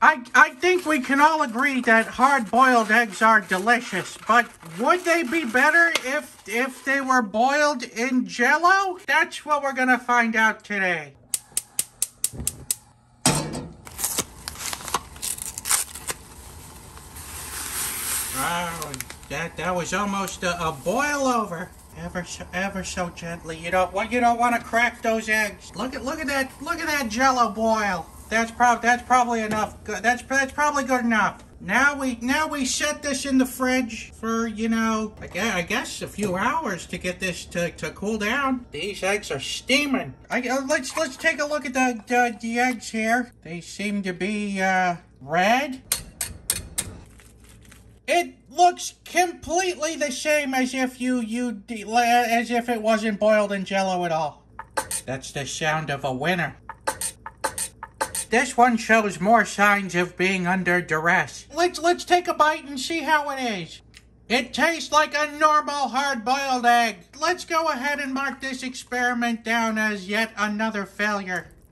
I, I think we can all agree that hard-boiled eggs are delicious, but would they be better if if they were boiled in jello? That's what we're gonna find out today. Oh, that that was almost a, a boil over. Ever so ever so gently. You don't you don't want to crack those eggs. Look at look at that look at that jello boil. That's prob that's probably enough. That's that's probably good enough. Now we now we set this in the fridge for you know I guess, I guess a few hours to get this to, to cool down. These eggs are steaming. I, uh, let's let's take a look at the, the the eggs here. They seem to be uh, red. It looks completely the same as if you you as if it wasn't boiled in jello at all. That's the sound of a winner. This one shows more signs of being under duress. Let's let's take a bite and see how it is. It tastes like a normal hard-boiled egg. Let's go ahead and mark this experiment down as yet another failure.